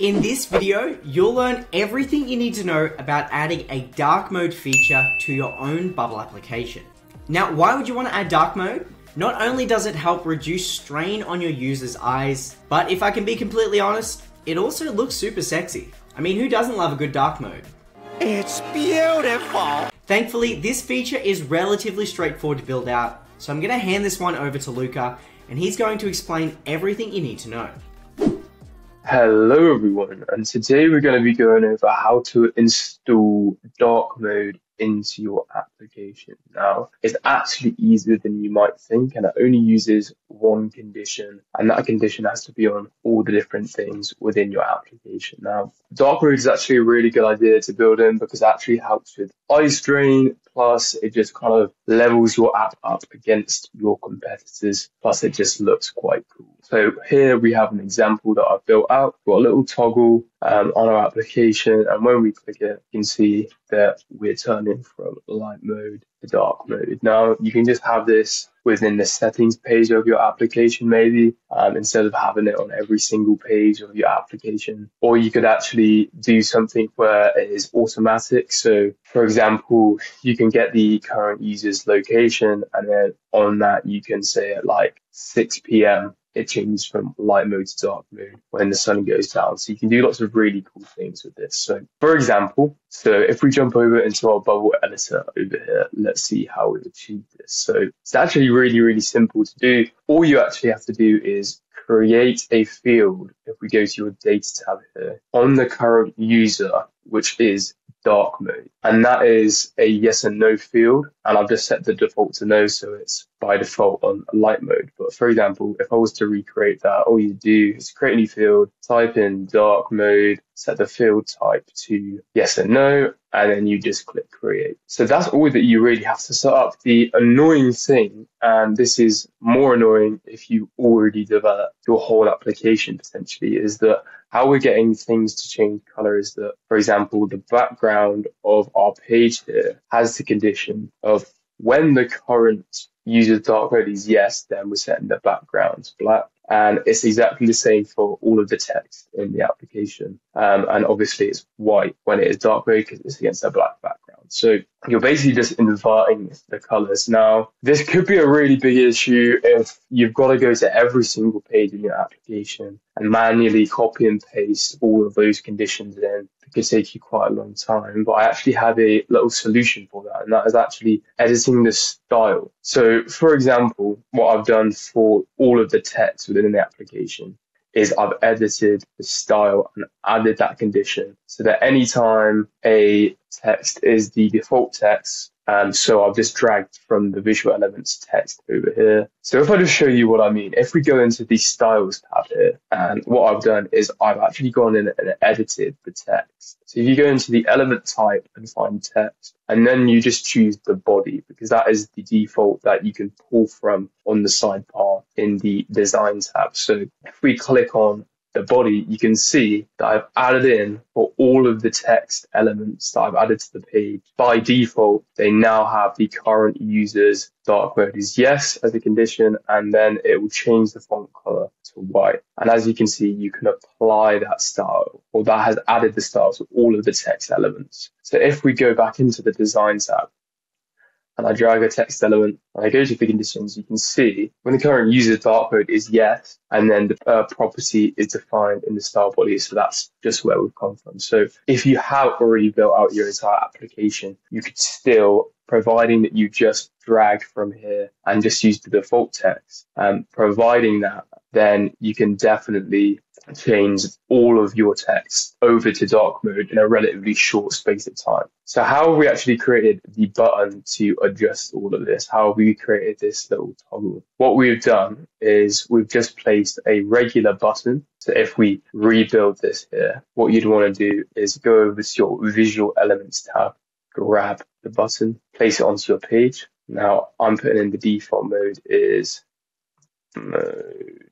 In this video, you'll learn everything you need to know about adding a dark mode feature to your own Bubble application. Now, why would you want to add dark mode? Not only does it help reduce strain on your user's eyes, but if I can be completely honest, it also looks super sexy. I mean, who doesn't love a good dark mode? It's beautiful. Thankfully, this feature is relatively straightforward to build out, so I'm going to hand this one over to Luca, and he's going to explain everything you need to know. Hello everyone, and today we're going to be going over how to install dark mode into your application. Now, it's actually easier than you might think, and it only uses one condition, and that condition has to be on all the different things within your application. Now, dark mode is actually a really good idea to build in because it actually helps with eye strain, plus it just kind of levels your app up against your competitors, plus it just looks quite cool. So here we have an example that I've built out. We've got a little toggle um, on our application, and when we click it, you can see that we're turning from light mode to dark mode. Now you can just have this within the settings page of your application, maybe um, instead of having it on every single page of your application. Or you could actually do something where it is automatic. So, for example, you can get the current user's location, and then on that you can say at like 6 p.m it changes from light mode to dark mode when the sun goes down. So you can do lots of really cool things with this. So for example, so if we jump over into our bubble editor over here, let's see how we achieve this. So it's actually really, really simple to do. All you actually have to do is create a field. If we go to your data tab here on the current user, which is dark mode. And that is a yes and no field. And I've just set the default to no, so it's by default on light mode. But for example, if I was to recreate that, all you do is create a new field, type in dark mode, set the field type to yes and no, and then you just click create. So that's all that you really have to set up. The annoying thing, and this is more annoying if you already develop your whole application potentially, is that how we're getting things to change color is that, for example, the background of our page here has the condition of when the current user dark mode is yes, then we're setting the background black. And it's exactly the same for all of the text in the application. Um, and obviously it's white when it is dark mode because it's against a black background. So you're basically just inverting the colors. Now, this could be a really big issue if you've got to go to every single page in your application and manually copy and paste all of those conditions in. It could take you quite a long time, but I actually have a little solution for and that is actually editing the style. So, for example, what I've done for all of the text within the application is I've edited the style and added that condition so that anytime a text is the default text, um, so I've just dragged from the visual elements text over here. So if I just show you what I mean, if we go into the styles tab here, and what I've done is I've actually gone in and edited the text. So if you go into the element type and find text, and then you just choose the body because that is the default that you can pull from on the sidebar in the design tab. So if we click on the body, you can see that I've added in for all of the text elements that I've added to the page. By default, they now have the current user's dark mode is yes as a condition, and then it will change the font color to white. And as you can see, you can apply that style, or that has added the style to all of the text elements. So if we go back into the design tab, and I drag a text element and I go to the conditions, you can see when the current user dark mode is yes, and then the uh, property is defined in the style body. So that's just where we've come from. So if you have already built out your entire application, you could still, providing that you just drag from here and just use the default text, um, providing that, then you can definitely change all of your text over to dark mode in a relatively short space of time. So how have we actually created the button to adjust all of this? How have we created this little toggle? What we've done is we've just placed a regular button. So if we rebuild this here, what you'd want to do is go over to your visual elements tab, grab the button, place it onto your page. Now I'm putting in the default mode is mode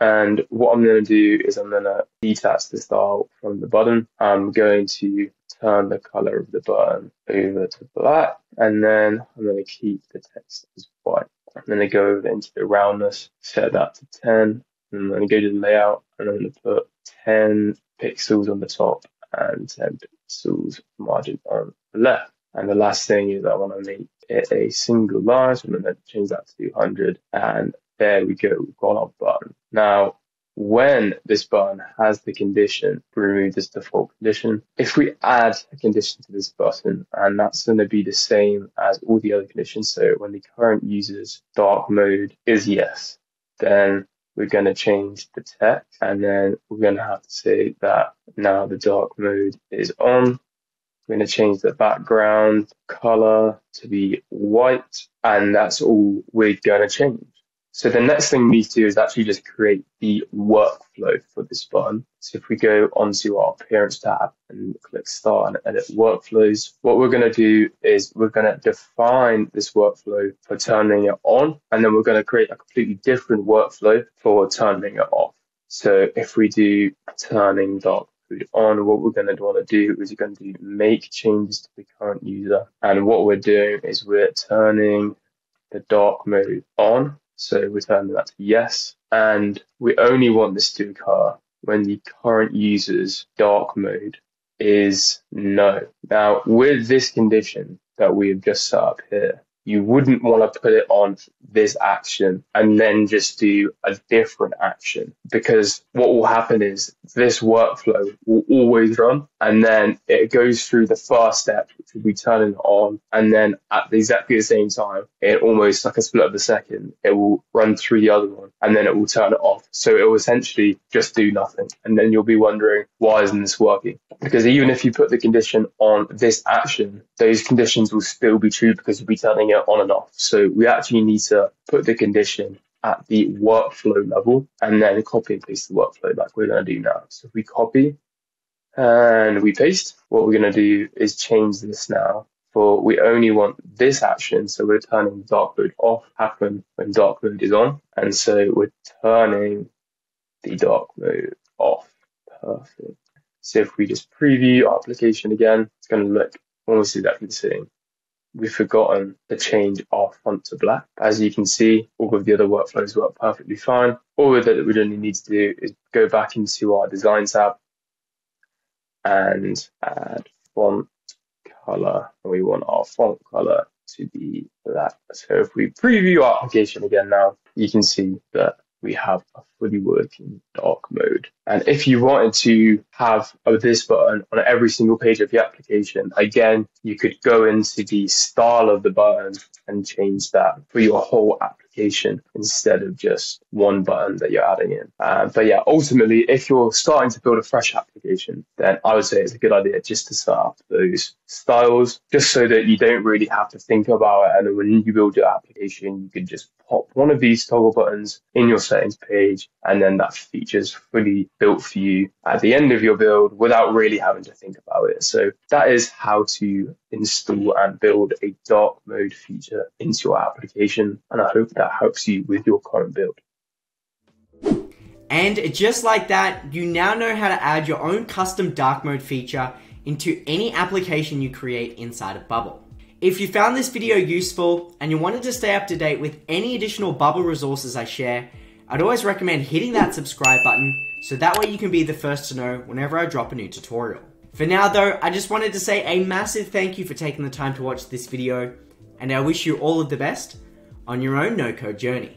and what I'm going to do is I'm going to detach the style from the button. I'm going to turn the color of the button over to black, and then I'm going to keep the text as white. I'm going to go over into the roundness, set that to 10, And to go to the layout and I'm going to put 10 pixels on the top and 10 pixels margin on the left. And the last thing is I want to make it a single line, so I'm going to change that to 100. And there we go, we've got our button. Now, when this button has the condition, we remove this default condition. If we add a condition to this button, and that's going to be the same as all the other conditions, so when the current user's dark mode is yes, then we're going to change the text, and then we're going to have to say that now the dark mode is on. We're going to change the background color to be white, and that's all we're going to change. So the next thing we need to do is actually just create the workflow for this button. So if we go onto our appearance tab and click start and edit workflows, what we're going to do is we're going to define this workflow for turning it on, and then we're going to create a completely different workflow for turning it off. So if we do turning mode on, what we're going to want to do is we're going to make changes to the current user. And what we're doing is we're turning the dark mode on so we turn that to yes. And we only want this to occur when the current user's dark mode is no. Now, with this condition that we have just set up here, you wouldn't want to put it on this action and then just do a different action because what will happen is this workflow will always run and then it goes through the first step, which will be turning it on. And then at exactly the same time, it almost like a split of a second, it will run through the other one and then it will turn it off. So it will essentially just do nothing. And then you'll be wondering, why isn't this working? Because even if you put the condition on this action, those conditions will still be true because you'll be turning it on and off. So we actually need to put the condition at the workflow level and then copy and paste the workflow like we're going to do now. So if we copy and we paste, what we're going to do is change this now for we only want this action. So we're turning dark mode off happen when dark mode is on. And so we're turning the dark mode off. Perfect. So if we just preview our application again, it's going to look almost exactly the same we've forgotten to change our font to black. As you can see, all of the other workflows work perfectly fine. All that we only need to do is go back into our design tab and add font color. And we want our font color to be black. So if we preview our application again now, you can see that we have a fully working dark mode. And if you wanted to have this button on every single page of your application, again, you could go into the style of the button and change that for your whole application instead of just one button that you're adding in. Uh, but yeah, ultimately, if you're starting to build a fresh application, then I would say it's a good idea just to set up those styles just so that you don't really have to think about it. And then when you build your application, you can just pop one of these toggle buttons in your settings page, and then that feature is fully built for you at the end of your build without really having to think about it. So that is how to install and build a dark mode feature into your application. And I hope that helps you with your current build. And just like that, you now know how to add your own custom dark mode feature into any application you create inside of Bubble. If you found this video useful and you wanted to stay up to date with any additional Bubble resources I share, I'd always recommend hitting that subscribe button so that way you can be the first to know whenever I drop a new tutorial. For now though, I just wanted to say a massive thank you for taking the time to watch this video, and I wish you all of the best on your own no-code journey.